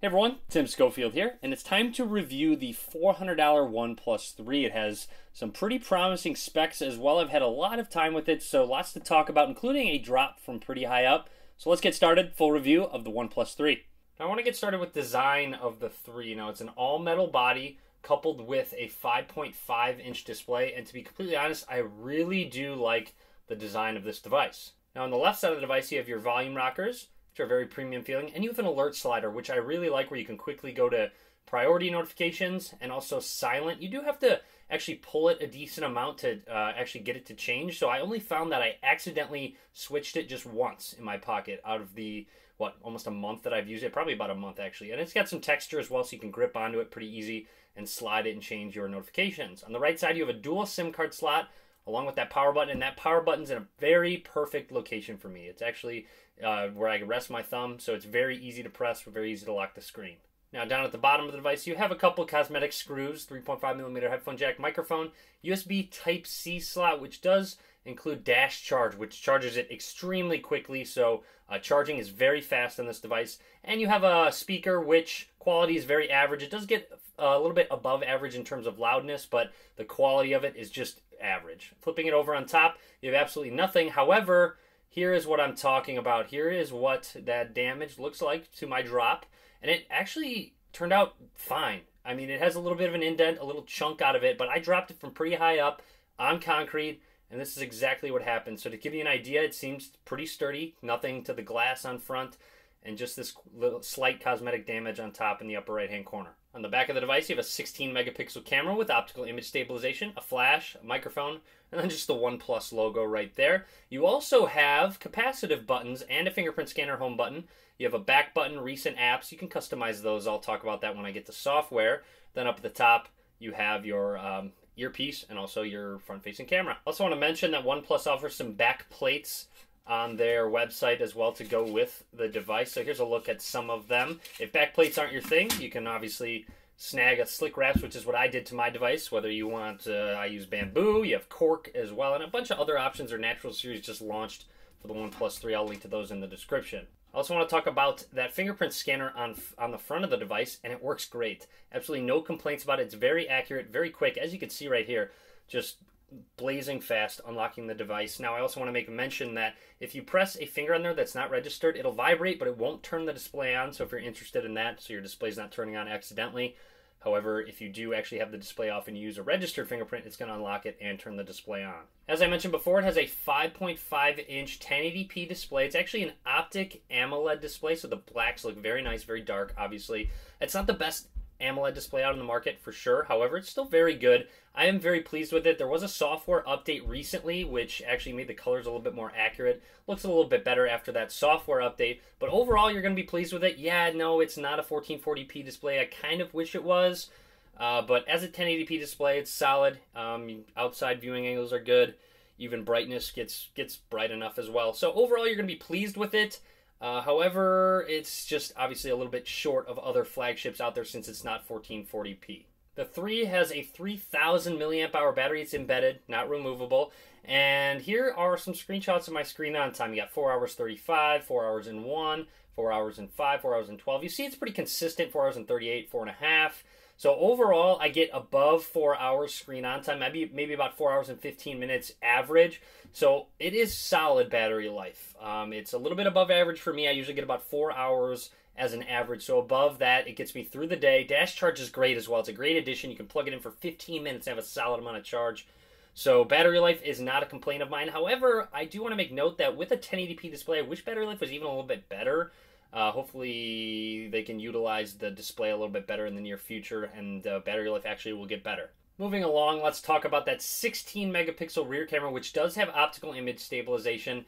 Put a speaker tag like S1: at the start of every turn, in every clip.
S1: Hey everyone, Tim Schofield here, and it's time to review the $400 OnePlus 3. It has some pretty promising specs as well. I've had a lot of time with it, so lots to talk about, including a drop from pretty high up. So let's get started. Full review of the OnePlus 3. Now, I want to get started with design of the 3. You know, it's an all metal body coupled with a 5.5 inch display, and to be completely honest, I really do like the design of this device. Now, on the left side of the device, you have your volume rockers which are very premium feeling. And you have an alert slider, which I really like, where you can quickly go to priority notifications and also silent. You do have to actually pull it a decent amount to uh, actually get it to change. So I only found that I accidentally switched it just once in my pocket out of the what almost a month that I've used it, probably about a month actually. And it's got some texture as well, so you can grip onto it pretty easy and slide it and change your notifications. On the right side, you have a dual SIM card slot along with that power button, and that power button's in a very perfect location for me. It's actually uh, where I can rest my thumb, so it's very easy to press, very easy to lock the screen. Now, down at the bottom of the device, you have a couple cosmetic screws, 3.5 millimeter headphone jack, microphone, USB Type C slot, which does include dash charge, which charges it extremely quickly. So uh, charging is very fast on this device. And you have a speaker, which quality is very average. It does get a little bit above average in terms of loudness, but the quality of it is just average. Flipping it over on top, you have absolutely nothing. However, here is what I'm talking about. Here is what that damage looks like to my drop. And it actually turned out fine. I mean, it has a little bit of an indent, a little chunk out of it, but I dropped it from pretty high up on concrete, and this is exactly what happened. So to give you an idea, it seems pretty sturdy, nothing to the glass on front, and just this little slight cosmetic damage on top in the upper right hand corner. On the back of the device, you have a 16 megapixel camera with optical image stabilization, a flash, a microphone, and then just the OnePlus logo right there. You also have capacitive buttons and a fingerprint scanner home button. You have a back button, recent apps. You can customize those. I'll talk about that when I get to software. Then up at the top, you have your um, earpiece and also your front facing camera. Also, want to mention that OnePlus offers some back plates on their website as well to go with the device. So here's a look at some of them. If back plates aren't your thing, you can obviously snag a SlickWraps, which is what I did to my device. Whether you want, uh, I use bamboo, you have cork as well, and a bunch of other options. Our Natural Series just launched for the OnePlus 3. I'll link to those in the description. I also want to talk about that fingerprint scanner on on the front of the device, and it works great. Absolutely no complaints about it. It's very accurate, very quick, as you can see right here. Just blazing fast unlocking the device. Now I also want to make a mention that if you press a finger on there that's not registered, it'll vibrate, but it won't turn the display on. So if you're interested in that, so your display's not turning on accidentally. However, if you do actually have the display off and you use a registered fingerprint, it's going to unlock it and turn the display on. As I mentioned before, it has a 5.5 inch 1080p display. It's actually an optic AMOLED display, so the blacks look very nice, very dark, obviously. It's not the best AMOLED display out in the market for sure. However, it's still very good. I am very pleased with it. There was a software update recently, which actually made the colors a little bit more accurate. Looks a little bit better after that software update. But overall, you're going to be pleased with it. Yeah, no, it's not a 1440p display. I kind of wish it was. Uh, but as a 1080p display, it's solid. Um, outside viewing angles are good. Even brightness gets gets bright enough as well. So overall, you're going to be pleased with it. Uh, however, it's just obviously a little bit short of other flagships out there since it's not 1440p. The 3 has a 3000 milliamp hour battery. It's embedded, not removable. And here are some screenshots of my screen on time. You got 4 hours 35, 4 hours in 1, 4 hours in 5, 4 hours in 12. You see it's pretty consistent 4 hours in 38, 4.5. So overall, I get above four hours screen on time, maybe maybe about four hours and 15 minutes average. So it is solid battery life. Um, it's a little bit above average for me. I usually get about four hours as an average. So above that, it gets me through the day. Dash charge is great as well. It's a great addition. You can plug it in for 15 minutes and have a solid amount of charge. So battery life is not a complaint of mine. However, I do want to make note that with a 1080p display, I wish battery life was even a little bit better. Uh, hopefully, they can utilize the display a little bit better in the near future, and uh, battery life actually will get better. Moving along, let's talk about that 16 megapixel rear camera, which does have optical image stabilization.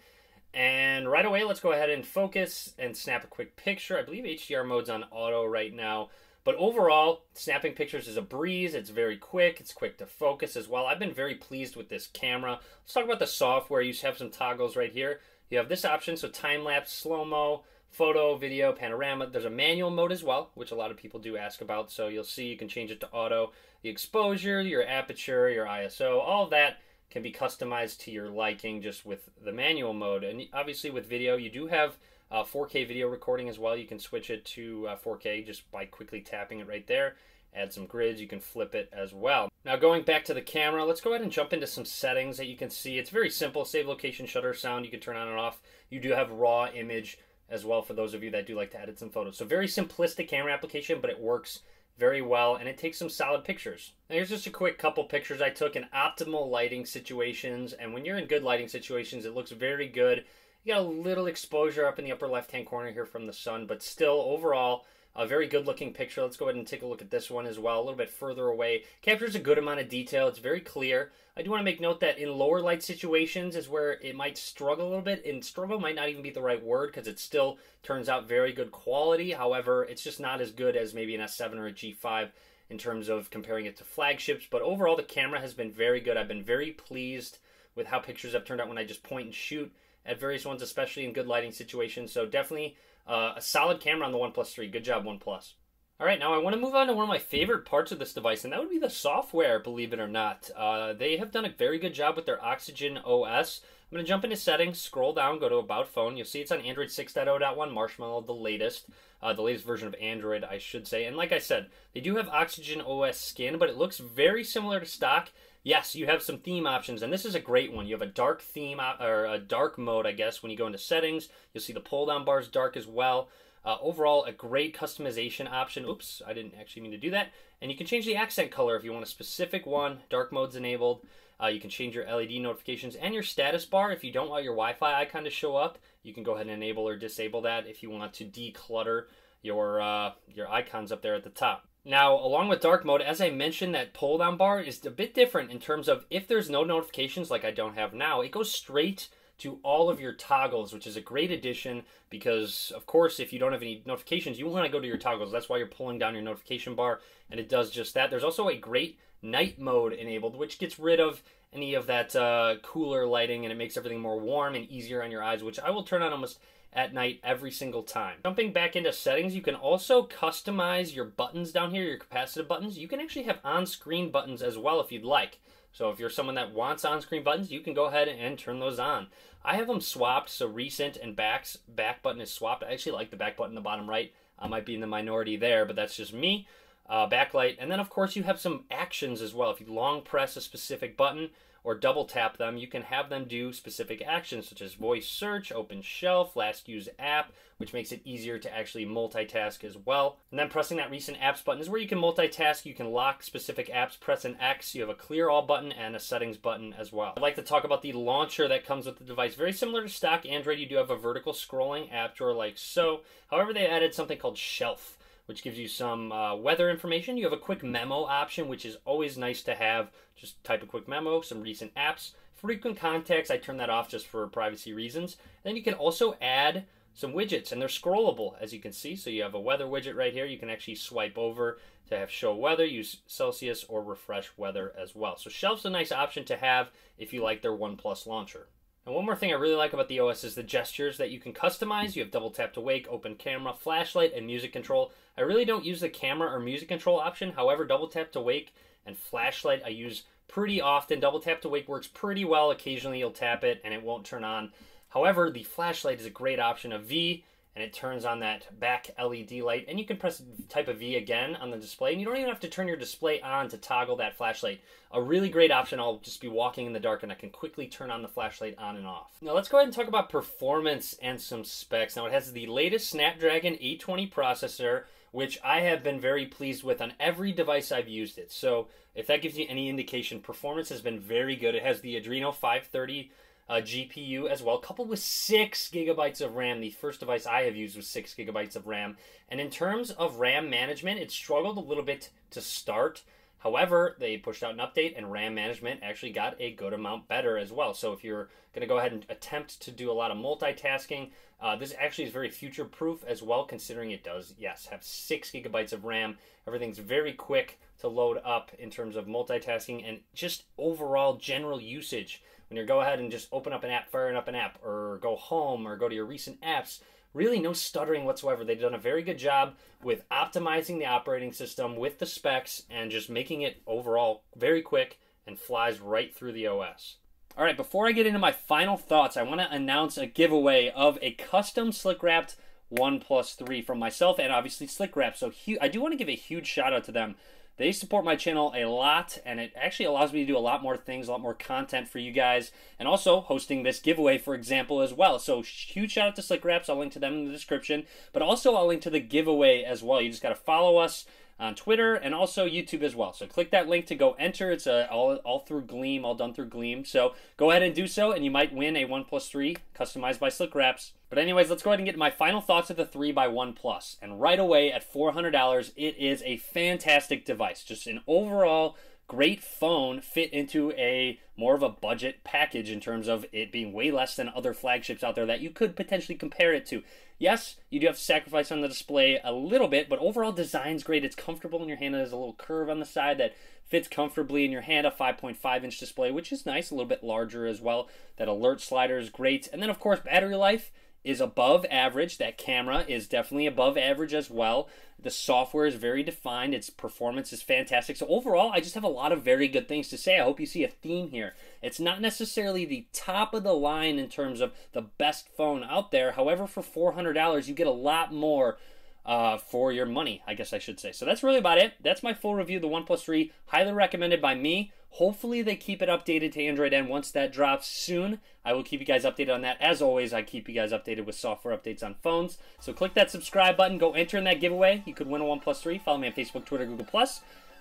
S1: And right away, let's go ahead and focus and snap a quick picture. I believe HDR mode's on auto right now. But overall, snapping pictures is a breeze. It's very quick. It's quick to focus as well. I've been very pleased with this camera. Let's talk about the software. You have some toggles right here. You have this option, so time lapse, slow mo, photo, video, panorama. There's a manual mode as well, which a lot of people do ask about. So you'll see you can change it to auto. The exposure, your aperture, your ISO, all that can be customized to your liking just with the manual mode. And obviously with video, you do have Uh, 4K video recording as well. You can switch it to uh, 4K just by quickly tapping it right there. Add some grids. You can flip it as well. Now going back to the camera, let's go ahead and jump into some settings that you can see. It's very simple. Save location, shutter sound. You can turn on and off. You do have raw image as well for those of you that do like to edit some photos. So very simplistic camera application, but it works very well and it takes some solid pictures. Now here's just a quick couple pictures I took in optimal lighting situations and when you're in good lighting situations it looks very good. You got a little exposure up in the upper left hand corner here from the sun but still overall a very good looking picture. Let's go ahead and take a look at this one as well, a little bit further away. Captures a good amount of detail. It's very clear. I do want to make note that in lower light situations is where it might struggle a little bit. And struggle might not even be the right word because it still turns out very good quality. However, it's just not as good as maybe an S7 or a G5 in terms of comparing it to flagships. But overall, the camera has been very good. I've been very pleased with how pictures have turned out when I just point and shoot at various ones, especially in good lighting situations. So definitely uh, a solid camera on the OnePlus 3. Good job, OnePlus. All right, now I want to move on to one of my favorite parts of this device, and that would be the software, believe it or not. Uh, they have done a very good job with their Oxygen OS. I'm going to jump into settings, scroll down, go to About Phone. You'll see it's on Android 6.0.1, Marshmallow, the latest, uh, the latest version of Android, I should say. And like I said, they do have Oxygen OS skin, but it looks very similar to stock. Yes, you have some theme options, and this is a great one. You have a dark theme or a dark mode, I guess. When you go into settings, you'll see the pull down bars dark as well. Uh, overall, a great customization option. Oops, I didn't actually mean to do that. And you can change the accent color if you want a specific one. Dark mode's enabled. Uh, you can change your LED notifications and your status bar. If you don't want your Wi-Fi icon to show up, you can go ahead and enable or disable that if you want to declutter your uh, your icons up there at the top. Now, along with dark mode, as I mentioned, that pull down bar is a bit different in terms of if there's no notifications like I don't have now, it goes straight to all of your toggles, which is a great addition because, of course, if you don't have any notifications, you want to go to your toggles. That's why you're pulling down your notification bar, and it does just that. There's also a great night mode enabled, which gets rid of any of that uh, cooler lighting and it makes everything more warm and easier on your eyes, which I will turn on almost at night every single time. Jumping back into settings, you can also customize your buttons down here, your capacitive buttons. You can actually have on-screen buttons as well if you'd like. So if you're someone that wants on-screen buttons, you can go ahead and turn those on. I have them swapped, so recent and backs back button is swapped. I actually like the back button in the bottom right. I might be in the minority there, but that's just me. Uh, backlight, and then of course you have some actions as well. If you long press a specific button, or double tap them, you can have them do specific actions such as voice search, open shelf, last use app, which makes it easier to actually multitask as well. And then pressing that recent apps button is where you can multitask. You can lock specific apps, press an X, you have a clear all button and a settings button as well. I'd like to talk about the launcher that comes with the device. Very similar to stock Android, you do have a vertical scrolling app drawer like so. However, they added something called Shelf which gives you some uh, weather information. You have a quick memo option, which is always nice to have. Just type a quick memo, some recent apps. Frequent contacts, I turn that off just for privacy reasons. Then you can also add some widgets, and they're scrollable, as you can see. So you have a weather widget right here. You can actually swipe over to have show weather, use Celsius, or refresh weather as well. So Shelf's a nice option to have if you like their OnePlus launcher. And one more thing I really like about the OS is the gestures that you can customize. You have double tap to wake, open camera, flashlight, and music control. I really don't use the camera or music control option. However, double tap to wake and flashlight I use pretty often. Double tap to wake works pretty well. Occasionally you'll tap it and it won't turn on. However, the flashlight is a great option. A V and it turns on that back LED light. And you can press type of V again on the display, and you don't even have to turn your display on to toggle that flashlight. A really great option. I'll just be walking in the dark and I can quickly turn on the flashlight on and off. Now let's go ahead and talk about performance and some specs. Now it has the latest Snapdragon 820 processor, which I have been very pleased with on every device I've used it. So if that gives you any indication, performance has been very good. It has the Adreno 530 uh, GPU as well, coupled with six gigabytes of RAM. The first device I have used was six gigabytes of RAM. And in terms of RAM management, it struggled a little bit to start. However, they pushed out an update and RAM management actually got a good amount better as well. So if you're going to go ahead and attempt to do a lot of multitasking, uh, this actually is very future proof as well, considering it does, yes, have six gigabytes of RAM. Everything's very quick to load up in terms of multitasking and just overall general usage when you go ahead and just open up an app, firing up an app, or go home or go to your recent apps, really no stuttering whatsoever. They've done a very good job with optimizing the operating system with the specs and just making it overall very quick and flies right through the OS. All right, before I get into my final thoughts, I want to announce a giveaway of a custom slick wrapped One 3 from myself and obviously Slick Wrap. So I do want to give a huge shout out to them. They support my channel a lot, and it actually allows me to do a lot more things, a lot more content for you guys, and also hosting this giveaway, for example, as well. So huge shout out to SlickWraps. I'll link to them in the description, but also I'll link to the giveaway as well. You just got to follow us on Twitter and also YouTube as well. So click that link to go enter. It's a, all, all through Gleam, all done through Gleam. So go ahead and do so, and you might win a One 3 customized by SlickWraps. But anyways, let's go ahead and get my final thoughts of the 3 by OnePlus. And right away at $400, it is a fantastic device. Just an overall great phone fit into a more of a budget package in terms of it being way less than other flagships out there that you could potentially compare it to. Yes, you do have to sacrifice on the display a little bit, but overall design's great. It's comfortable in your hand. There's a little curve on the side that fits comfortably in your hand. A 5.5 inch display, which is nice, a little bit larger as well. That alert slider is great. And then, of course, battery life is above average. That camera is definitely above average as well. The software is very defined. Its performance is fantastic. So overall, I just have a lot of very good things to say. I hope you see a theme here. It's not necessarily the top of the line in terms of the best phone out there. However, for $400, you get a lot more uh, for your money, I guess I should say. So that's really about it. That's my full review of the OnePlus 3. Highly recommended by me. Hopefully, they keep it updated to Android N once that drops soon. I will keep you guys updated on that. As always, I keep you guys updated with software updates on phones. So click that subscribe button, go enter in that giveaway. You could win a OnePlus 3. Follow me on Facebook, Twitter, Google+.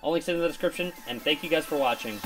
S1: All links in the description, and thank you guys for watching.